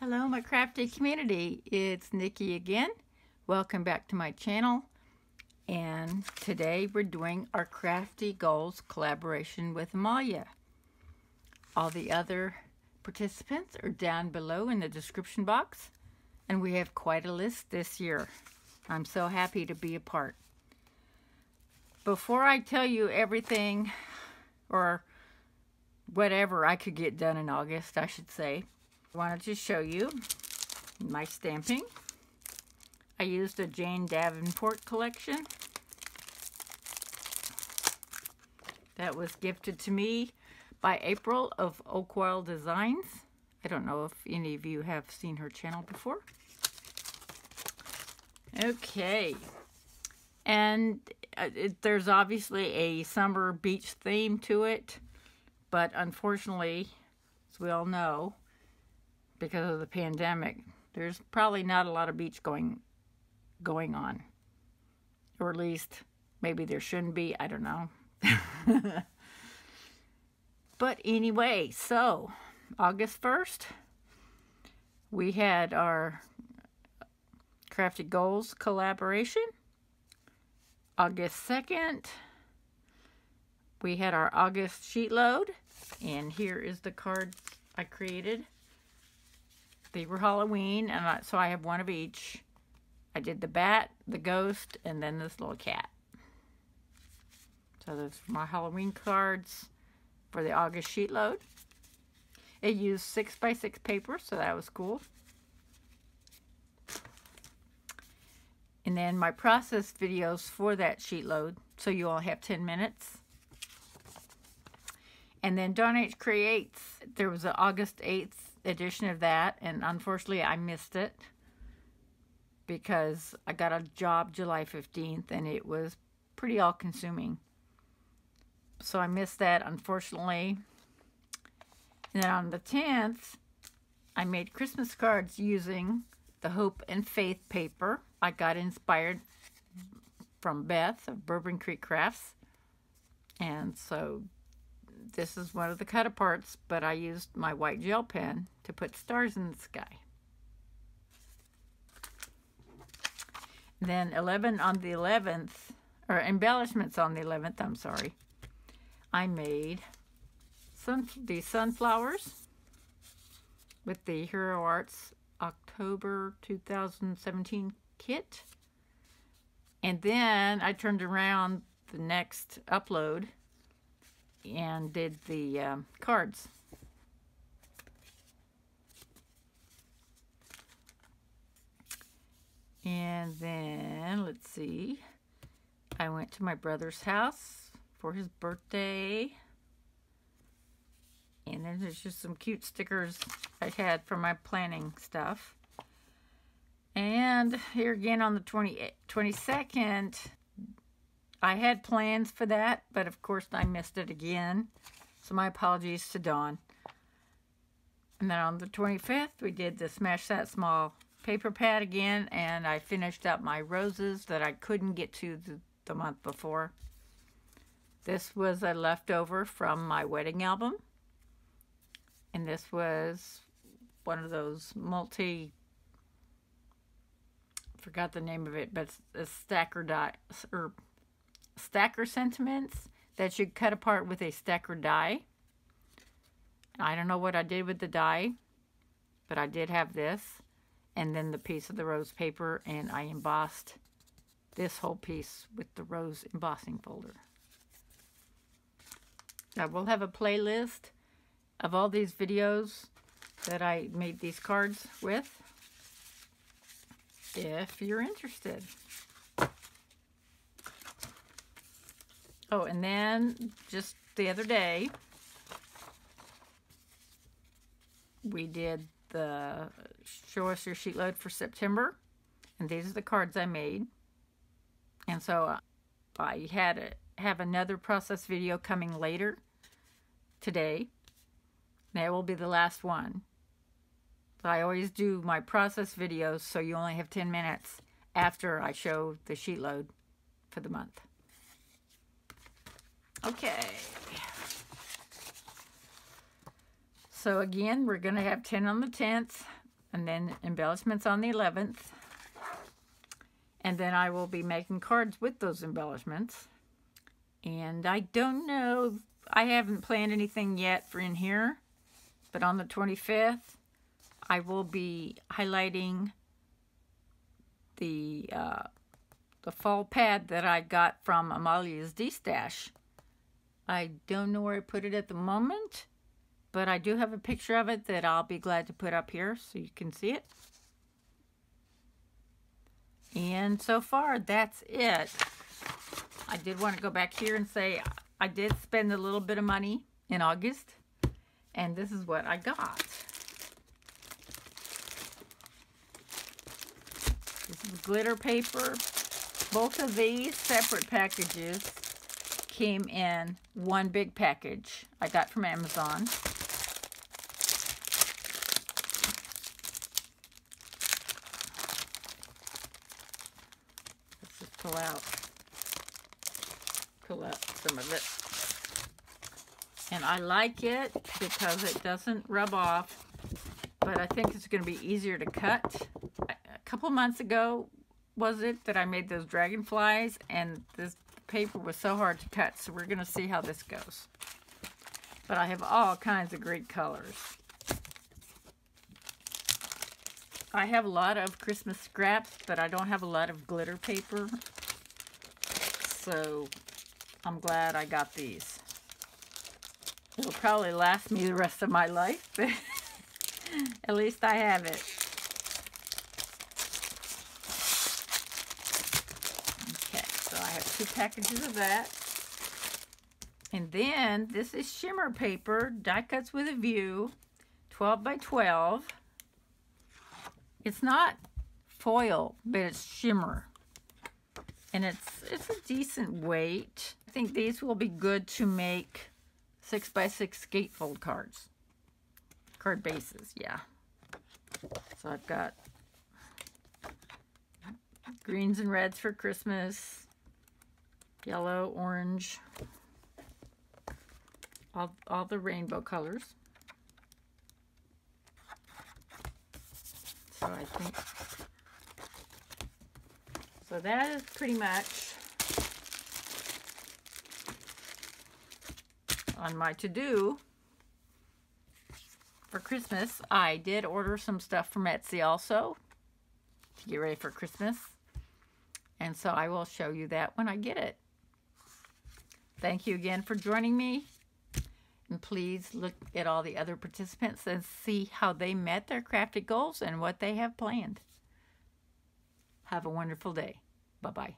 Hello my crafty community, it's Nikki again. Welcome back to my channel and today we're doing our Crafty Goals collaboration with Amalia. All the other participants are down below in the description box and we have quite a list this year. I'm so happy to be a part. Before I tell you everything or whatever I could get done in August, I should say, wanted to show you my stamping. I used a Jane Davenport collection. That was gifted to me by April of Oakwell Designs. I don't know if any of you have seen her channel before. Okay. And uh, it, there's obviously a summer beach theme to it. But unfortunately, as we all know, because of the pandemic, there's probably not a lot of beach going going on. Or at least maybe there shouldn't be, I don't know. but anyway, so August 1st, we had our Crafty Goals collaboration. August 2nd, we had our August sheet load. And here is the card I created. They were Halloween, and I, so I have one of each. I did the bat, the ghost, and then this little cat. So those are my Halloween cards for the August sheet load. It used 6 by 6 paper, so that was cool. And then my process videos for that sheet load, so you all have 10 minutes. And then Dawn H Creates, there was an August 8th edition of that, and unfortunately I missed it because I got a job July 15th and it was pretty all consuming. So I missed that, unfortunately. And then on the 10th, I made Christmas cards using the Hope and Faith paper. I got inspired from Beth of Bourbon Creek Crafts. And so this is one of the cut aparts, but I used my white gel pen to put stars in the sky. Then 11 on the 11th, or embellishments on the 11th, I'm sorry, I made sun, the sunflowers with the Hero Arts October 2017 kit. And then I turned around the next upload and did the um, cards. And then, let's see, I went to my brother's house for his birthday. And then there's just some cute stickers I had for my planning stuff. And here again on the 20, 22nd, I had plans for that, but of course I missed it again. So my apologies to Dawn. And then on the 25th, we did the Smash That Small paper pad again, and I finished up my roses that I couldn't get to the, the month before. This was a leftover from my wedding album. And this was one of those multi forgot the name of it, but it's a stacker die or stacker sentiments that you cut apart with a stacker die. I don't know what I did with the die, but I did have this. And then the piece of the rose paper, and I embossed this whole piece with the rose embossing folder. I will have a playlist of all these videos that I made these cards with if you're interested. Oh, and then just the other day, we did the show us your sheet load for September. And these are the cards I made. And so uh, I had a, have another process video coming later today. That will be the last one. I always do my process videos so you only have 10 minutes after I show the sheet load for the month. Okay. So again, we're going to have 10 on the 10th, and then embellishments on the 11th. And then I will be making cards with those embellishments. And I don't know, I haven't planned anything yet for in here, but on the 25th, I will be highlighting the uh, the fall pad that I got from Amalia's D-Stash. I don't know where I put it at the moment, but I do have a picture of it that I'll be glad to put up here so you can see it. And so far, that's it. I did want to go back here and say I did spend a little bit of money in August, and this is what I got. This is glitter paper. Both of these separate packages came in one big package I got from Amazon. Let's just pull out, pull out some of it. And I like it because it doesn't rub off, but I think it's going to be easier to cut. A couple months ago, was it, that I made those dragonflies, and this paper was so hard to cut, so we're going to see how this goes. But I have all kinds of great colors. I have a lot of Christmas scraps, but I don't have a lot of glitter paper. So I'm glad I got these. It'll probably last me the rest of my life, but at least I have it. Two packages of that. And then this is shimmer paper, die cuts with a view, 12 by 12. It's not foil, but it's shimmer. And it's it's a decent weight. I think these will be good to make 6 by 6 gatefold cards. Card bases, yeah. So I've got greens and reds for Christmas, yellow, orange, all, all the rainbow colors. So I think, so that is pretty much on my to-do for Christmas. I did order some stuff from Etsy also to get ready for Christmas. And so I will show you that when I get it. Thank you again for joining me. And please look at all the other participants and see how they met their crafted goals and what they have planned. Have a wonderful day. Bye-bye.